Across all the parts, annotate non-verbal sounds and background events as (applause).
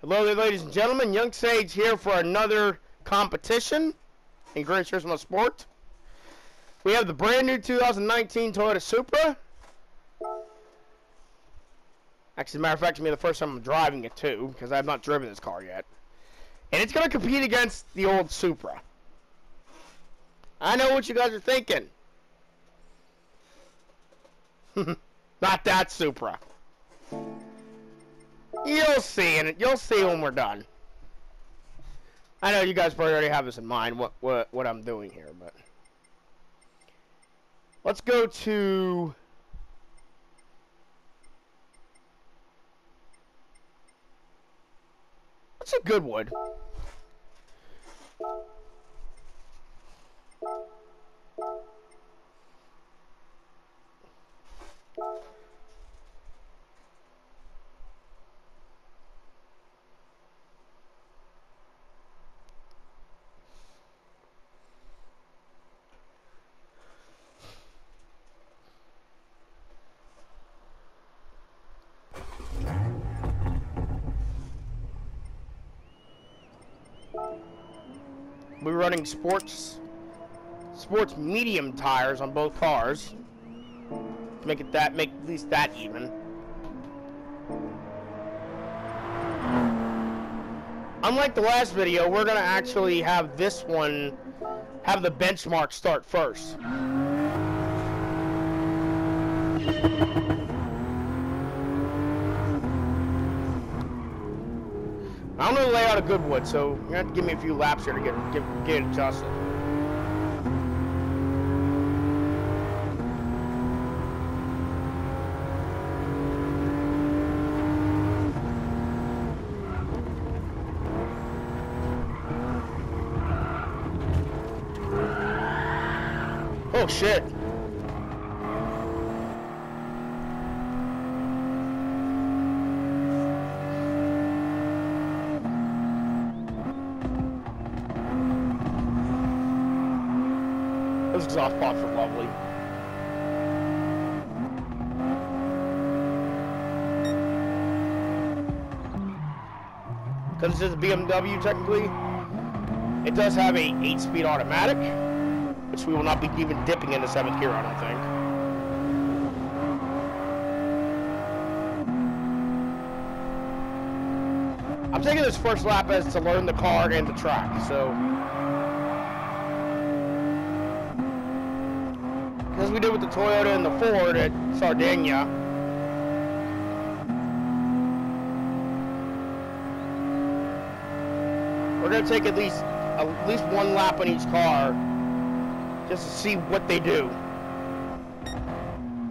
Hello there, ladies and gentlemen. Yung Sage here for another competition in Gran Turismo Sport. We have the brand new 2019 Toyota Supra. Actually, as a matter of fact, it's the first time I'm driving it too, because I have not driven this car yet. And it's going to compete against the old Supra. I know what you guys are thinking. (laughs) not that Supra. You'll see it. You'll see when we're done. I know you guys probably already have this in mind what what what I'm doing here, but let's go to What's a good Goodwood? We're running sports sports medium tires on both cars. Make it that make at least that even. Unlike the last video, we're gonna actually have this one have the benchmark start first. Know the layout of Goodwood, so you're gonna have to give me a few laps here to get get, get adjusted. Oh shit. Pops are lovely. Because this is a BMW technically, it does have a 8-speed automatic, which we will not be even dipping into 7th gear, I don't think. I'm taking this first lap as to learn the car and the track, so... As we did with the Toyota and the Ford at Sardinia. We're gonna take at least at least one lap on each car just to see what they do.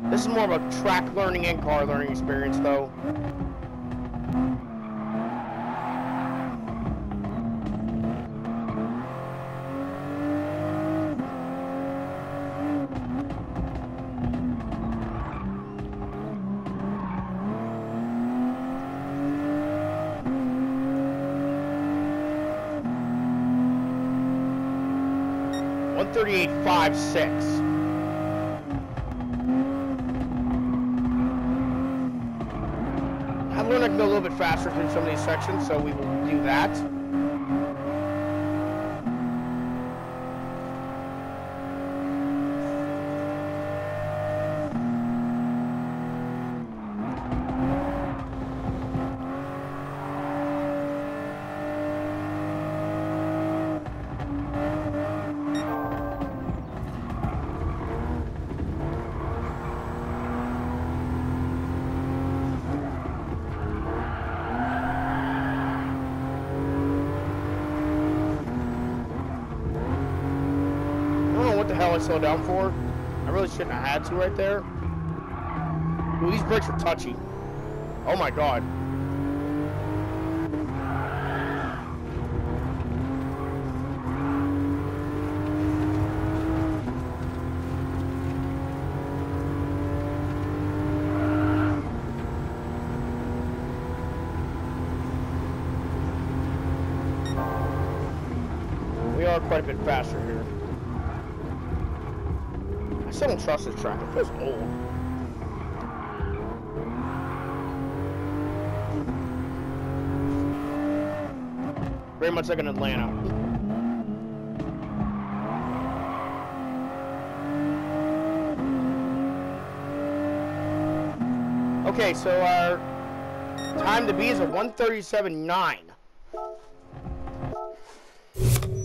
This is more of a track learning and car learning experience though. One thirty-eight five six. I've learned I can go a little bit faster through some of these sections, so we will do that. I slowed down for. I really shouldn't have had to right there. Ooh, these brakes are touchy. Oh my god. We are quite a bit faster trust this track. It feels old. Very much like in Atlanta. Okay, so our time to be is a 137.9.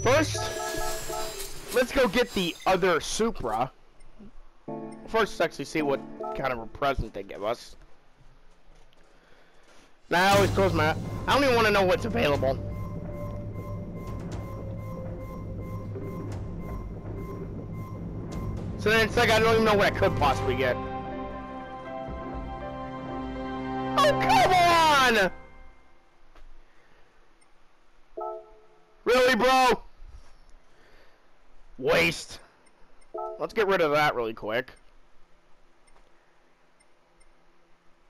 First, let's go get the other Supra. First, actually see what kind of a present they give us. Now I always close my... I don't even want to know what's available. So then it's like I don't even know what I could possibly get. Oh, come on! Really, bro? Waste. Let's get rid of that really quick.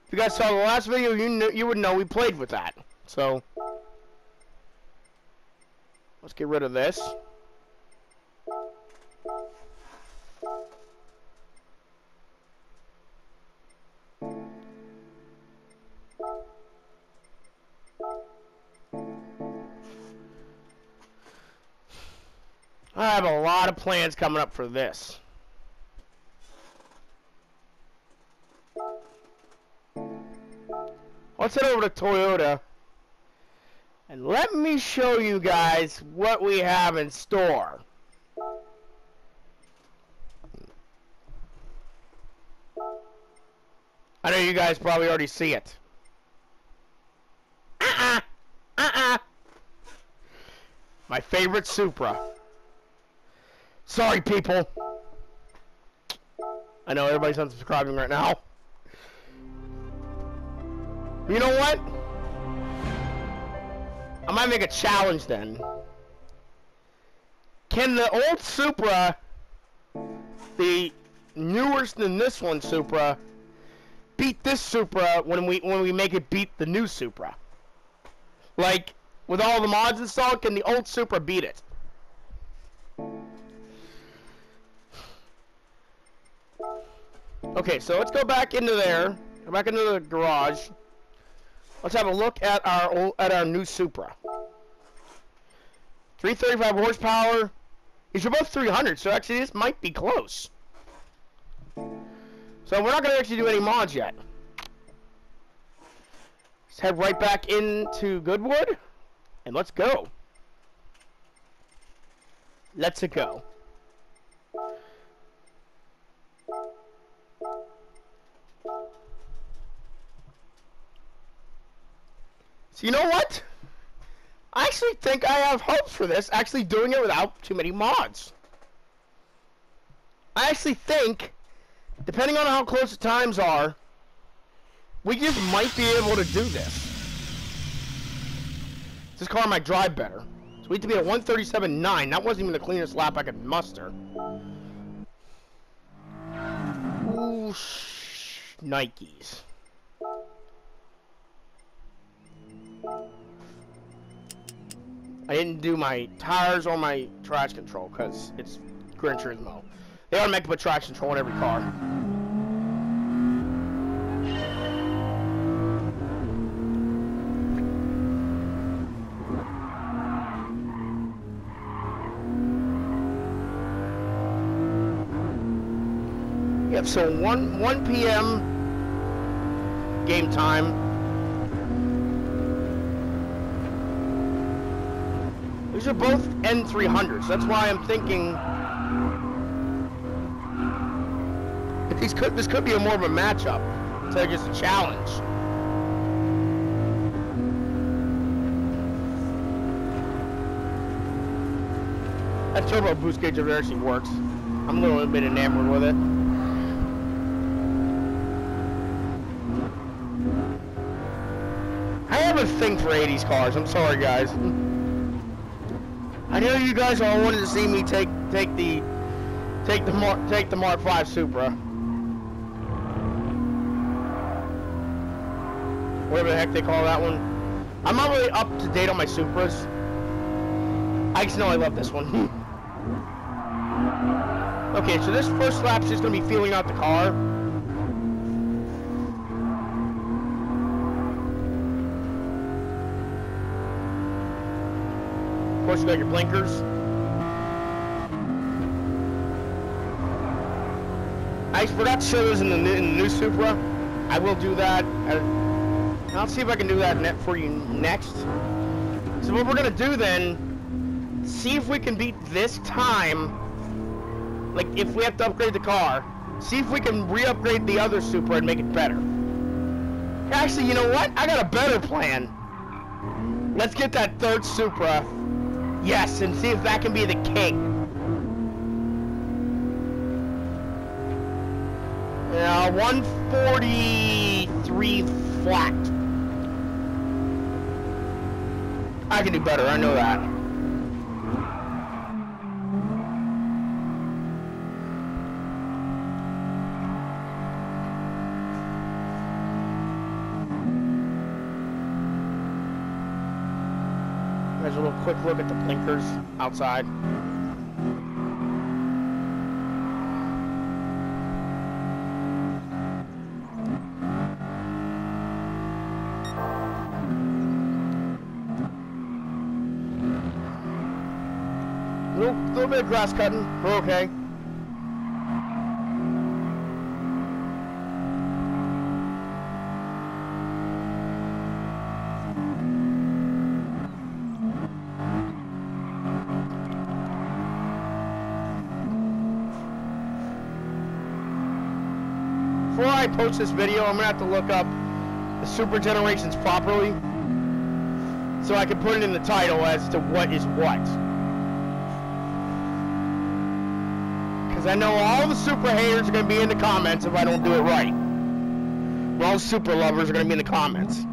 If you guys saw the last video, you knew, you would know we played with that. So, let's get rid of this. I have a lot of plans coming up for this. Let's head over to Toyota and let me show you guys what we have in store. I know you guys probably already see it. Uh-uh. Uh-uh. My favorite Supra. Sorry, people. I know everybody's unsubscribing right now. You know what? I might make a challenge then. Can the old Supra, the newer than this one Supra, beat this Supra when we when we make it beat the new Supra? Like with all the mods installed, can the old Supra beat it? Okay, so let's go back into there. Go back into the garage. Let's have a look at our old, at our new Supra. 335 horsepower. These are both 300, so actually this might be close. So we're not going to actually do any mods yet. Let's head right back into Goodwood, and let's go. Let's go. So you know what? I actually think I have hopes for this, actually doing it without too many mods. I actually think, depending on how close the times are, we just might be able to do this. This car might drive better. So we need to be at 137.9. That wasn't even the cleanest lap I could muster. Ooh, Nikes. I didn't do my tires or my traction control because it's Gran Turismo. They all make up put traction control in every car. Yep, so 1, 1 p.m. game time. These are both N300s. That's why I'm thinking these could this could be a more of a matchup of just a challenge. That turbo boost gauge over there actually works. I'm a little bit enamored with it. I have a thing for 80s cars. I'm sorry, guys. (laughs) I know you guys all wanted to see me take take the take the Mark take the Mark V Supra. Whatever the heck they call that one. I'm not really up to date on my Supras. I just know I love this one. (laughs) okay, so this first lap's just gonna be feeling out the car. Of course, you got your blinkers. I forgot to show those in the, new- in the new Supra. I will do that. I'll see if I can do that net for you next. So what we're gonna do then, see if we can beat this time. Like if we have to upgrade the car, see if we can re-upgrade the other Supra and make it better. Actually, you know what? I got a better plan. Let's get that third Supra. Yes, and see if that can be the king. Yeah, 143 flat. I can do better, I know that. Look at the blinkers outside. Little, little bit of grass cutting. We're okay. Post this video, I'm gonna have to look up the Supra generations properly so I can put it in the title as to what is what. Because I know all the Supra haters are going to be in the comments if I don't do it right. All Supra lovers are going to be in the comments.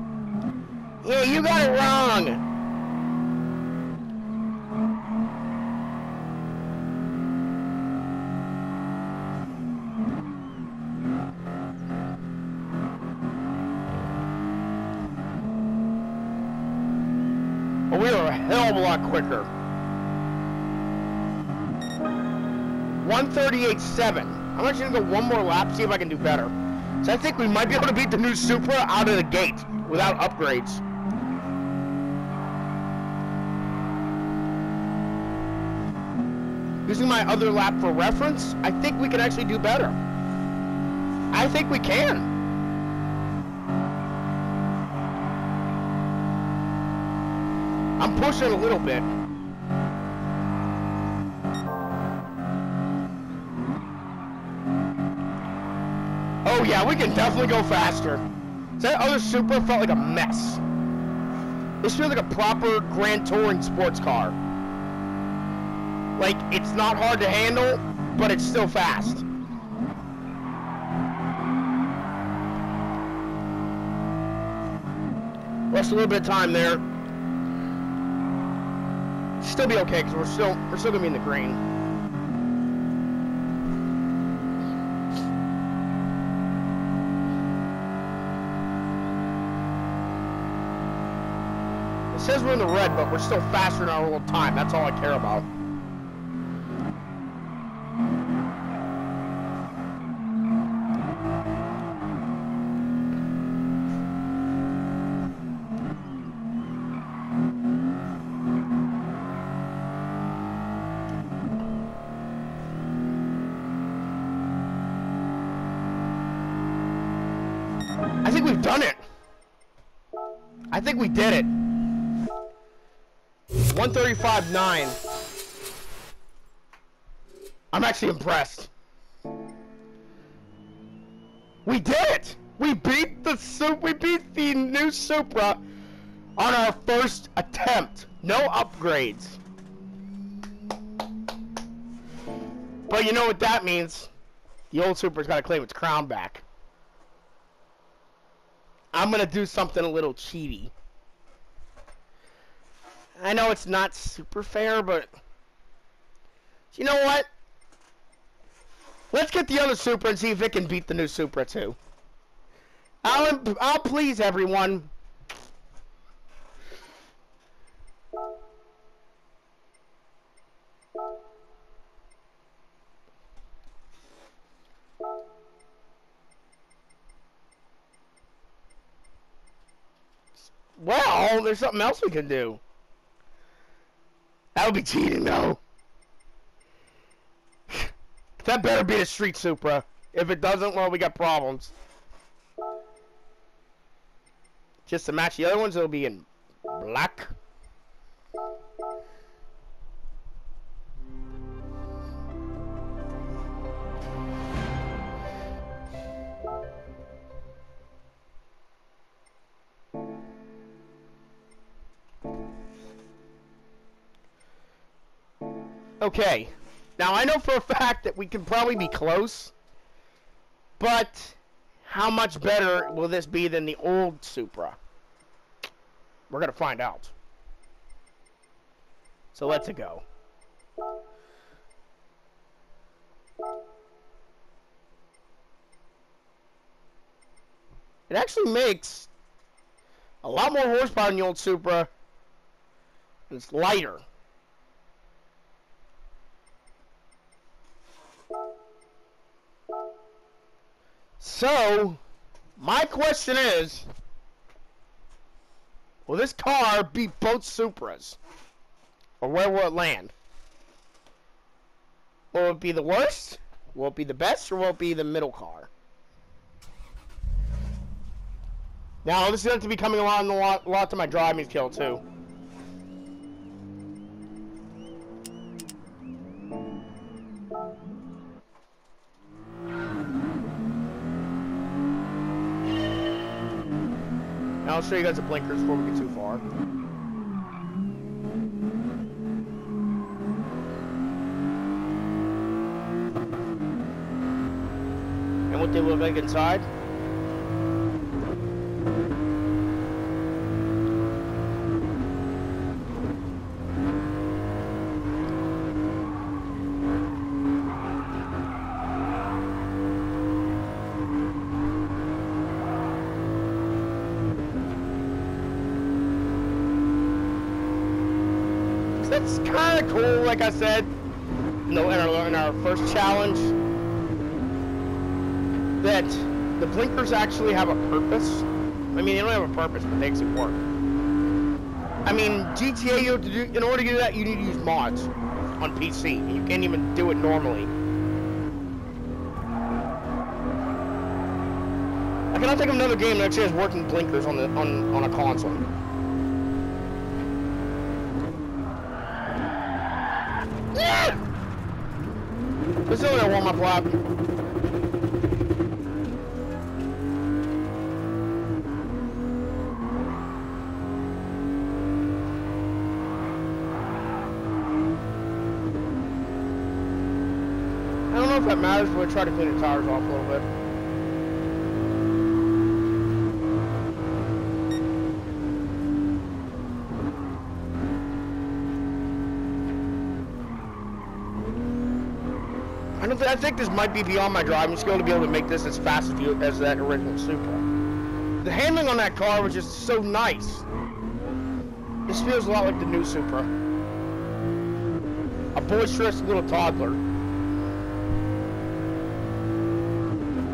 Yeah, you got it wrong. 138.7. I'm actually gonna go one more lap, see if I can do better. So I think we might be able to beat the new Supra out of the gate without upgrades. Using my other lap for reference, I think we can actually do better. I think we can. I'm pushing a little bit. Yeah, we can definitely go faster. That other Supra felt like a mess. This feels like a proper Grand Touring sports car. Like, it's not hard to handle, but it's still fast. Lost a little bit of time there. Still be okay, because we're still, we're still gonna be in the green. Says we're in the red, but we're still faster than our little time. That's all I care about. I think we've done it. I think we did it. 135.9. I'm actually impressed. We did it! We beat the sup we beat the new Supra on our first attempt. No upgrades. But you know what that means? The old Supra's gotta claim its crown back. I'm gonna do something a little cheaty. I know it's not super fair, but you know what? Let's get the other Supra and see if it can beat the new Supra too. I'll I'll please everyone. Well, there's something else we can do. That would be cheating, though. that better be a Street Supra. If it doesn't, well, we got problems. Just to match the other ones, it'll be in black. Okay. Now, I know for a fact that we can probably be close. But, how much better will this be than the old Supra? We're going to find out. So let's go. It actually makes a lot more horsepower than the old Supra. It's lighter. So, my question is, will this car beat both Supras? Or where will it land? Will it be the worst? Will it be the best? Or will it be the middle car? Now, this is going to be coming along a lot, lot to my driving skill, too. I'll show you guys the blinkers before we get too far. And what they look like inside. That's kind of cool, like I said, in, in, our, in our first challenge, that the blinkers actually have a purpose. I mean, they don't have a purpose, but makes it work. I mean, GTA, you have to do, in order to do that, you need to use mods on PC. You can't even do it normally. I cannot think of another game that actually has working blinkers on the on, on a console. Yeah! This is only a warm-up lap. I don't know if that matters, we'll try to clean the tires off a little bit. I don't. Th I think this might be beyond my driving skill to be able to make this as fast as you as that original Supra. The handling on that car was just so nice. This feels a lot like the new Supra. A boisterous little toddler.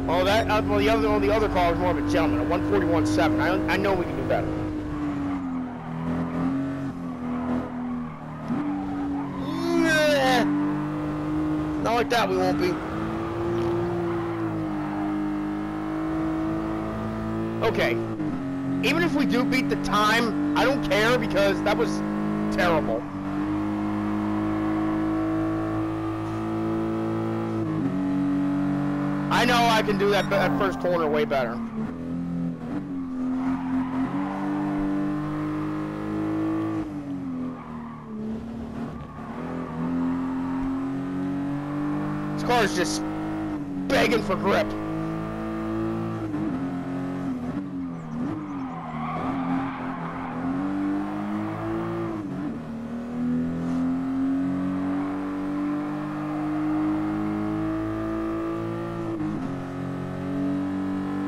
Oh, that uh, well, the other well, the other car was more of a gentleman, a 141.7. I I know we can do better. Nah. Not like that, we won't be. Okay. Even if we do beat the time, I don't care because that was terrible. Know I can do that, that first corner way better. This car is just begging for grip.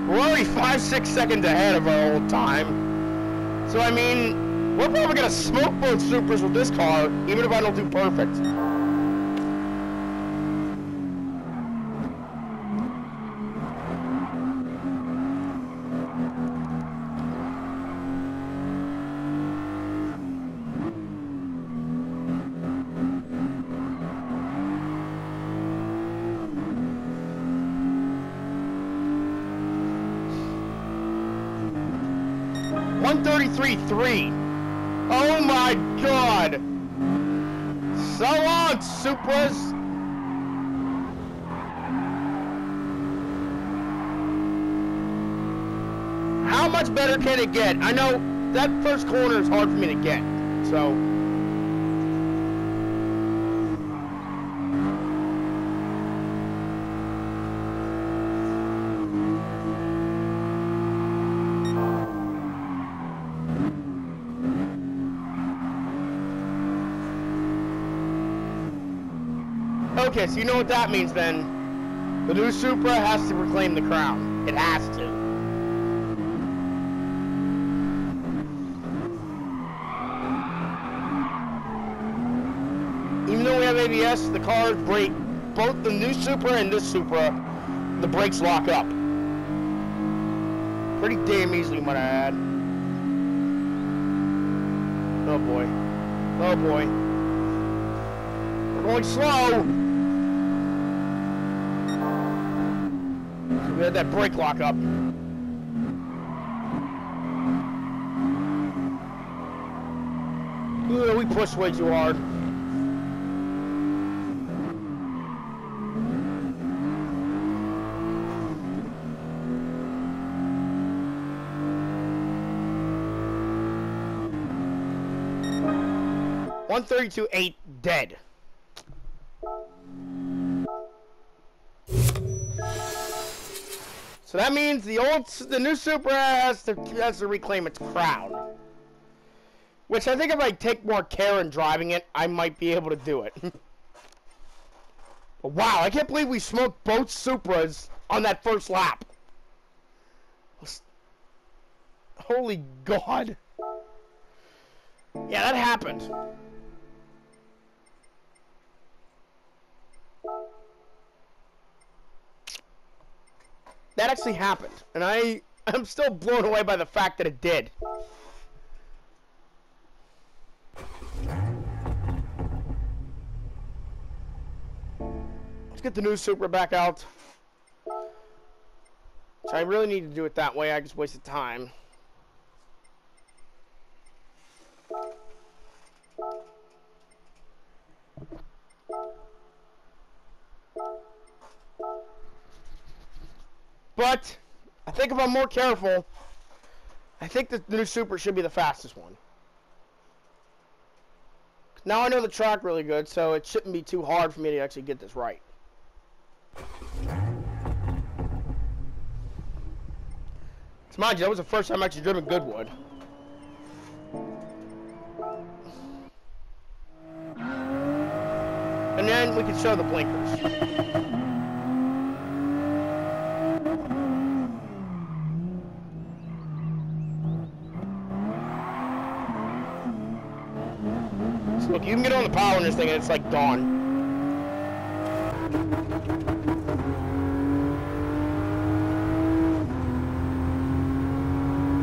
We're only five, six seconds ahead of our old time. So, I mean, we're probably going to smoke both Supras with this car, even if I don't do perfect. 133.3. Oh my god. So long, Supras. How much better can it get? I know that first corner is hard for me to get, so. Okay, so you know what that means then. The new Supra has to reclaim the crown. It has to. Even though we have ABS, the cars brake, both the new Supra and this Supra, the brakes lock up. Pretty damn easily, might I add. Oh boy. Oh boy. We're going slow. We had that brake lock up. We pushed way too hard. One thirty-two eight dead. So that means the old, the new Supra has to has to reclaim its crown. Which I think if I take more care in driving it, I might be able to do it. (laughs) wow, I can't believe we smoked both Supras on that first lap. Holy God. Yeah, that happened. That actually happened. And I, I'm still blown away by the fact that it did. Let's get the new Supra back out. So I really need to do it that way. I just wasted time. But I think if I'm more careful, I think the new Supra should be the fastest one. Now I know the track really good, so it shouldn't be too hard for me to actually get this right. So mind you, that was the first time I actually driven Goodwood. And then we can show the blinkers. Look, you can get on the power in this thing and it's like gone.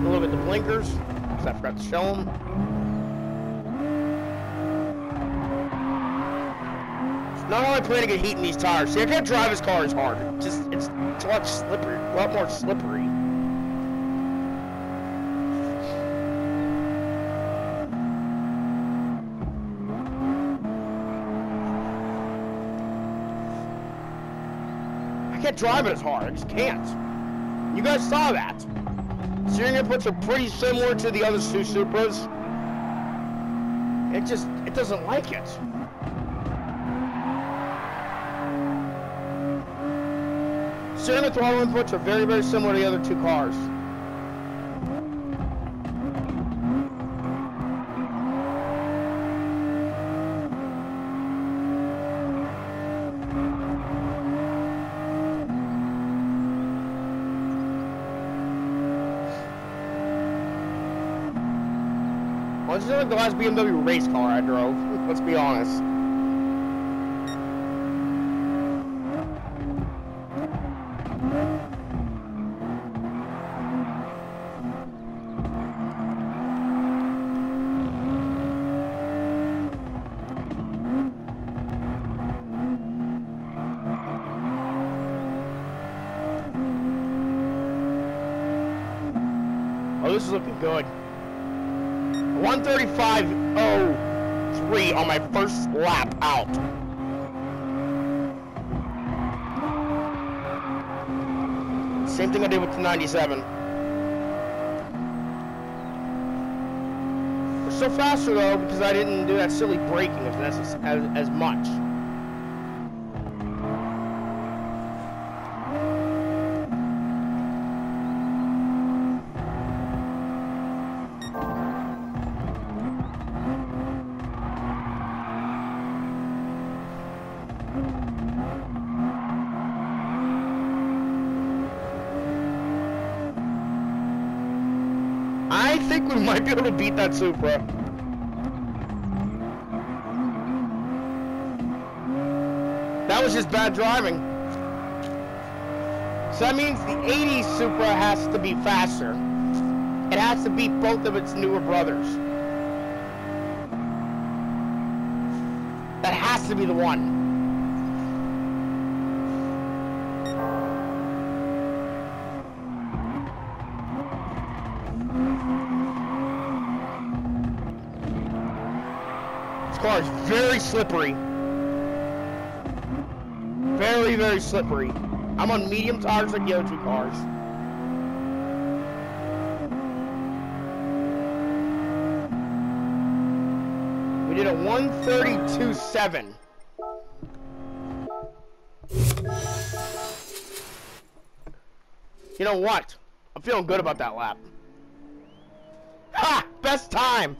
A little bit the blinkers, because I forgot to show them. Not only planning to get heat in these tires. See, I can't drive this car as hard. It's just it's, it's a lot slippery, a lot more slippery. I drive it as hard. I just can't. You guys saw that. Steering inputs are pretty similar to the other two Supras. It just, it doesn't like it. Steering and throttle inputs are very, very similar to the other two cars. Like the last BMW race car I drove. Let's be honest. Oh, this is looking good. 135.03 on my first lap out. Same thing I did with the 97. We're still faster though because I didn't do that silly braking as, as, as much. I think we that Supra. That was just bad driving. So that means the 80s Supra has to be faster. It has to beat both of its newer brothers. That has to be the one. This car is very slippery. Very, very slippery. I'm on medium tires like the other cars. We did a 132.7. You know what? I'm feeling good about that lap. Ha! Best time!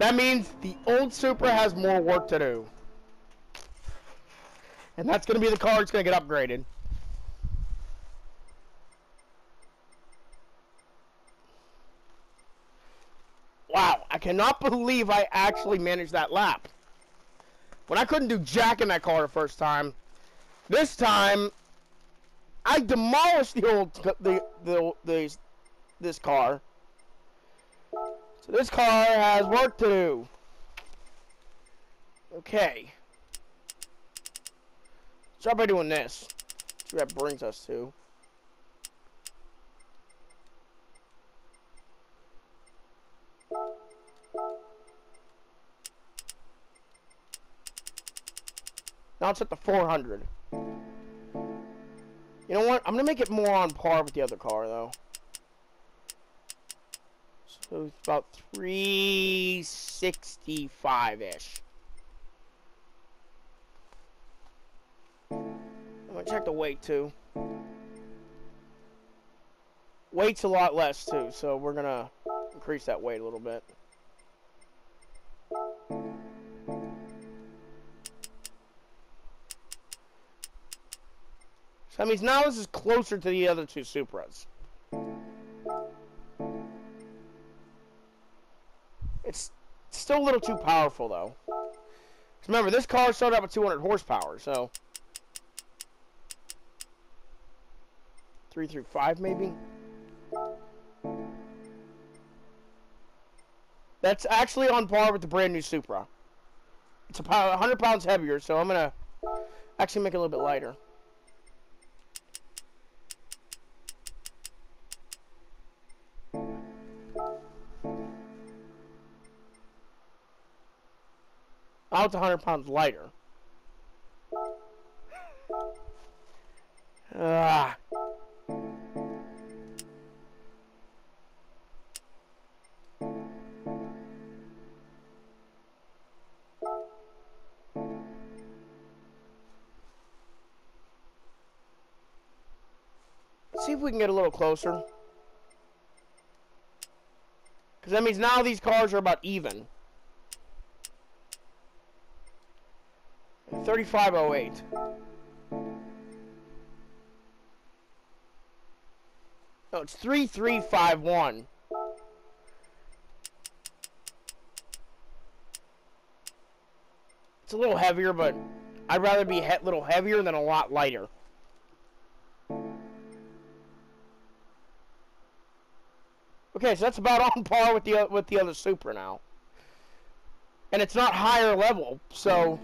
That means the old Supra has more work to do. And that's going to be the car that's going to get upgraded. Wow, I cannot believe I actually managed that lap. When I couldn't do jack in that car the first time, this time I demolished the old the the, the this car. This car has work to do. Okay. Start by doing this. See what that brings us to. Now it's at the 400. You know what? I'm going to make it more on par with the other car, though. So it's about 365-ish. I'm gonna check the weight too. Weight's a lot less too, so we're gonna increase that weight a little bit. So that means now this is closer to the other two Supras. It's still a little too powerful though. Remember, this car started out with 200 horsepower, so... 3 through 5 maybe? That's actually on par with the brand new Supra. It's a 100 pounds heavier, so I'm going to actually make it a little bit lighter. Now it's 100 pounds lighter. See if we can get a little closer. Because that means now these cars are about even. 3508. No, it's 3351. It's a little heavier, but I'd rather be a little heavier than a lot lighter. Okay, so that's about (laughs) on par with the with the other Supra now. And it's not higher level, so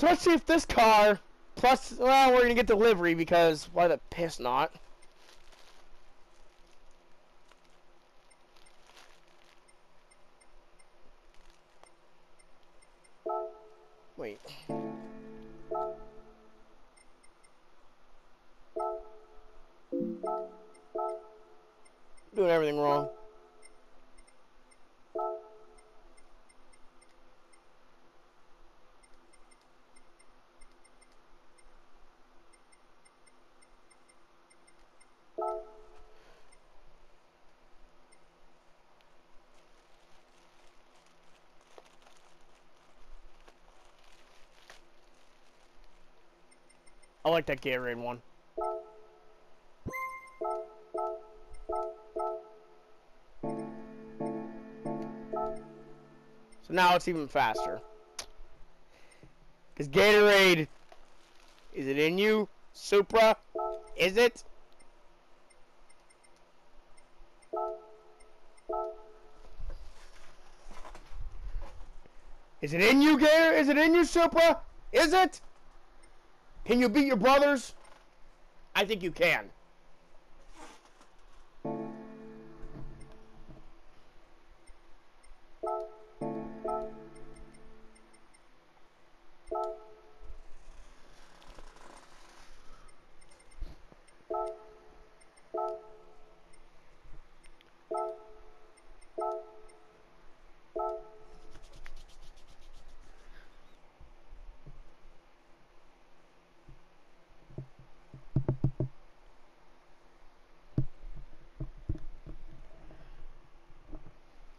So let's see if this car, plus, well, we're gonna get delivery because why the piss not? Wait. Doing everything wrong. Like that Gatorade one. So now it's even faster. Because Gatorade, is it in you? Supra, is it? Is it in you, Gator? Is it in you, Supra? Is it? Can you beat your brothers? I think you can.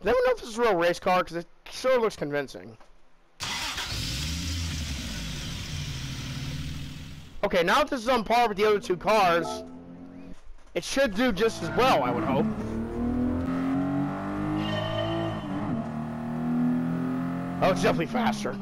Does anyone know if this is a real race car? Because it sure looks convincing. Okay, now that this is on par with the other two cars, it should do just as well, I would hope. Oh, it's definitely faster.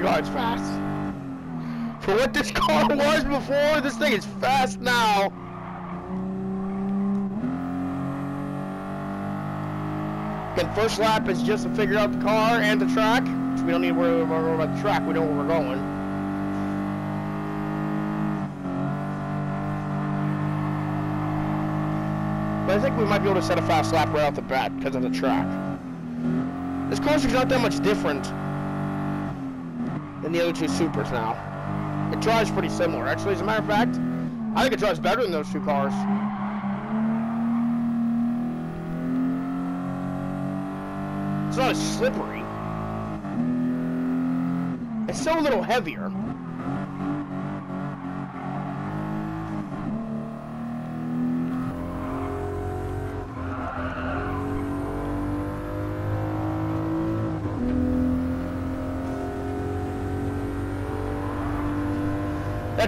God, it's fast. For what this car was before, this thing is fast now. Again, first lap is just to figure out the car and the track. We don't need to worry about the track, we know where we're going. But I think we might be able to set a fast lap right off the bat because of the track. This car's not that much different than the other two Supras now. It drives pretty similar. Actually, as a matter of fact, I think it drives better than those two cars. It's not as slippery. It's so a little heavier.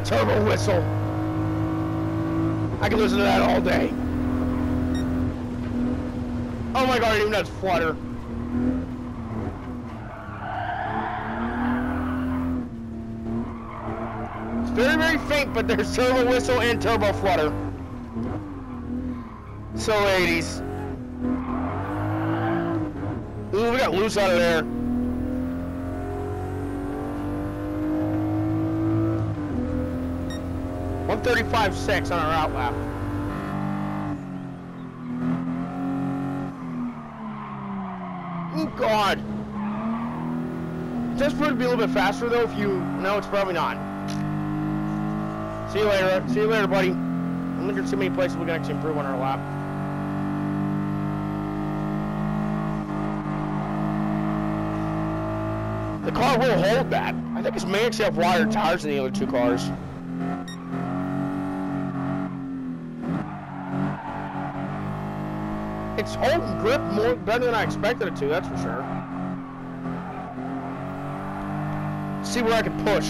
Turbo whistle. I can listen to that all day. Oh my god, even it's flutter. It's very, very faint, but there's turbo whistle and turbo flutter. So 80s. Ooh, we got loose out of there. One thirty-five six on our out lap. Oh God! Just for it to be a little bit faster though. If you no, it's probably not. See you later. See you later, buddy. I'm looking at too many places we can actually improve on our lap. The car will hold that. I think it's may actually have wider tires than the other two cars. It's holding grip more better than I expected it to, that's for sure. See where I can push.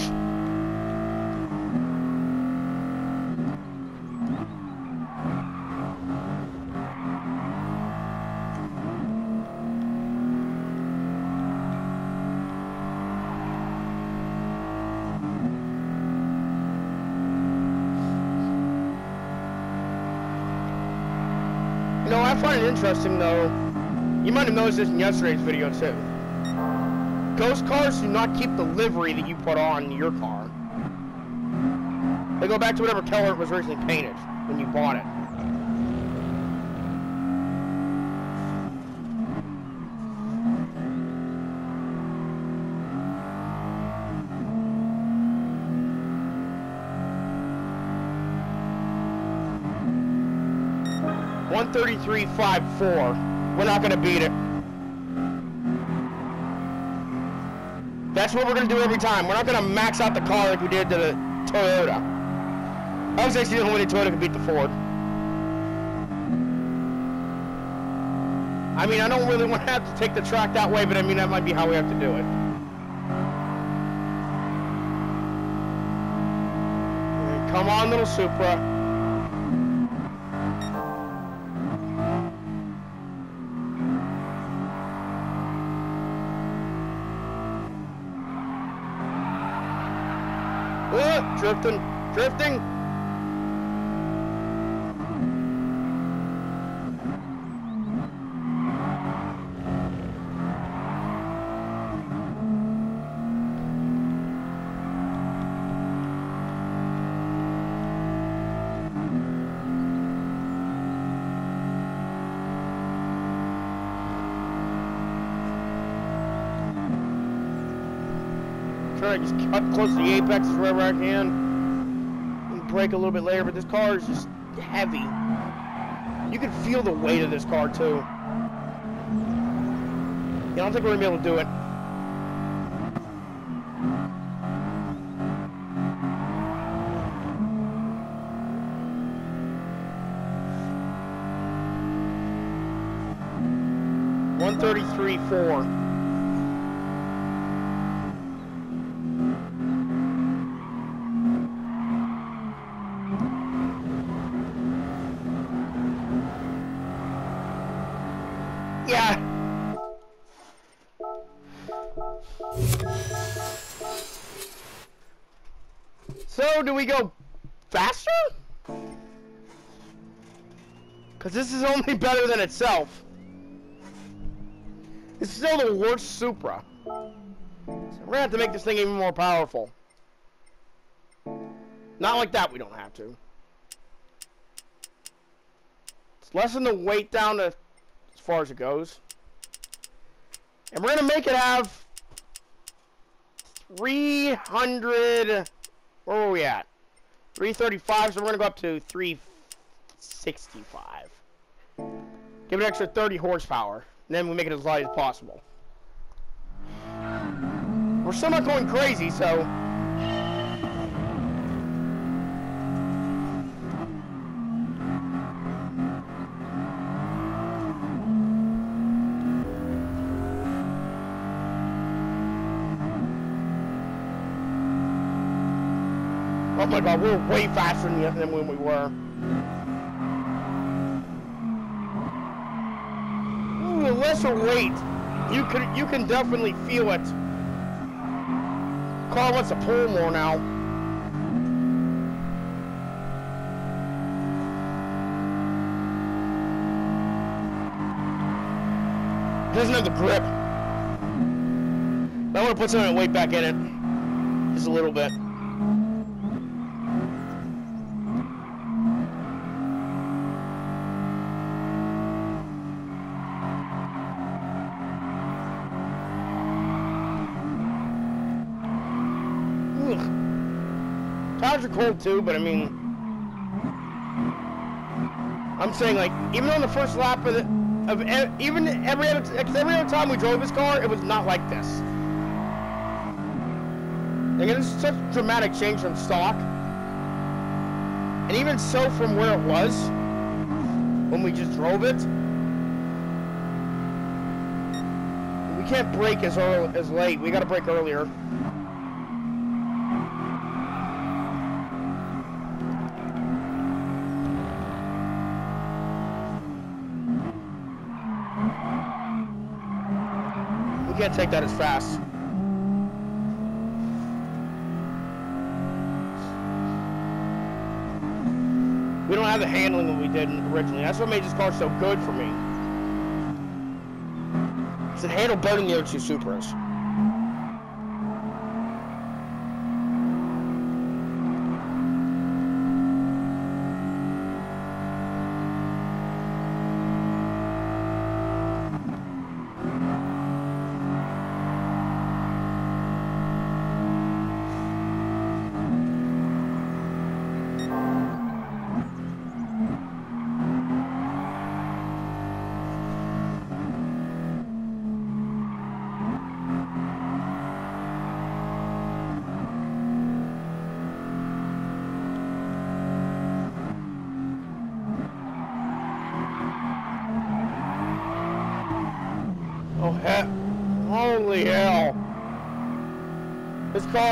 It interesting though, you might have noticed this in yesterday's video too. Ghost cars do not keep the livery that you put on your car. They go back to whatever color it was originally painted when you bought it. One thirty-three five four. We're not gonna beat it. That's what we're gonna do every time. We're not gonna max out the car like we did to the Toyota. I was actually the only way the Toyota could beat the Ford. I mean, I don't really want to have to take the track that way, but I mean, that might be how we have to do it. Come on, little Supra. Uh, drifting, cut close to the apex wherever I can. And a little bit later, but this car is just heavy. You can feel the weight of this car too. Yeah, I don't think we're gonna be able to do it. One thirty-three four. Do we go faster? Because this is only better than itself. It's still the worst Supra. So we're gonna have to make this thing even more powerful. Not like that, we don't have to. Let's lessen the weight down to as far as it goes. And we're gonna make it have 300. Where were we at? 335. So we're gonna go up to 365. Give it an extra 30 horsepower, and then we make it as light as possible. We're not going crazy, so. Oh my god, we're way faster than, when we were. Ooh, a lesser weight. You can you can definitely feel it. Carl wants to pull more now. Doesn't have the grip. I want to put some of that weight back in it. Just a little bit. Cold too, but I mean, I'm saying like even on the first lap of the, of even every other every other time we drove this car, it was not like this. And it's such a dramatic change from stock, and even so from where it was when we just drove it. We can't brake as early as late. We got to brake earlier. Take that as fast. We don't have the handling that we did originally. That's what made this car so good for me. It's it handled better than the other two Supras.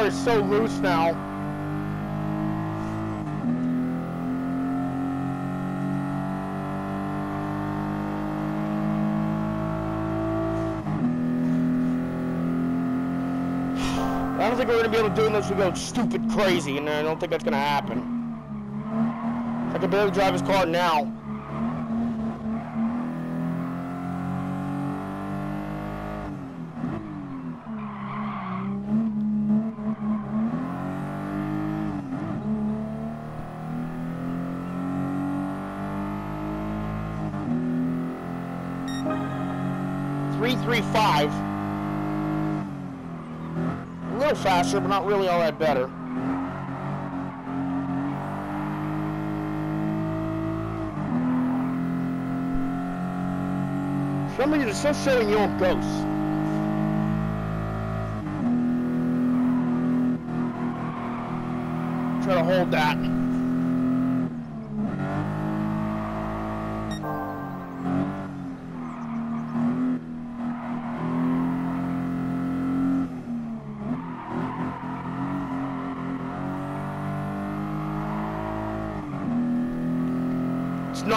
Car is so loose now. I don't think we're going to be able to do unless we go stupid crazy, and I don't think that's going to happen. I can barely drive his car now. Three three five. A little faster, but not really all that better. For some reason, it's still showing you on ghosts. Try to hold that.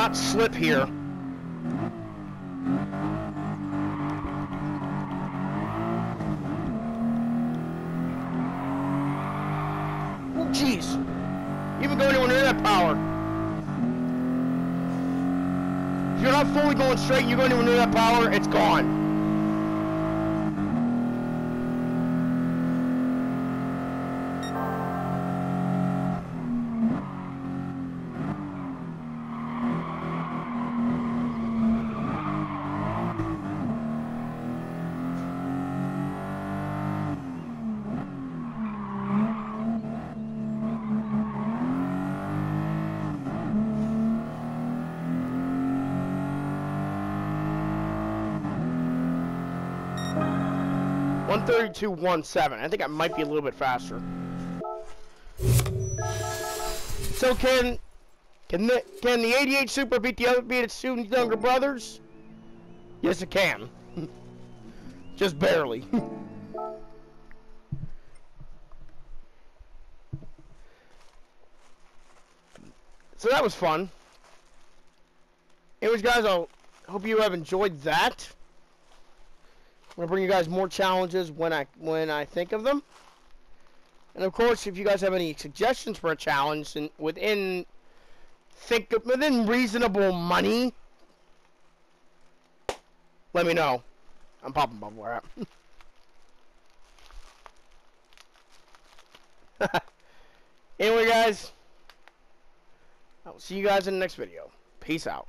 Not slip here. Oh, jeez. Even going anywhere near that power. If you're not fully going straight, you go anywhere near that power, it's gone. One thirty-two, one seven. I think I might be a little bit faster. So can can the can the '88 Supra beat the other beat its two younger brothers? Yes, it can. (laughs) Just barely. (laughs) so that was fun. Anyways, guys, I hope you have enjoyed that. I'm gonna bring you guys more challenges when I when I think of them. And of course, if you guys have any suggestions for a challenge and within think of, within reasonable money, let me know. I'm popping bubble wrap. (laughs) anyway, guys, I will see you guys in the next video. Peace out.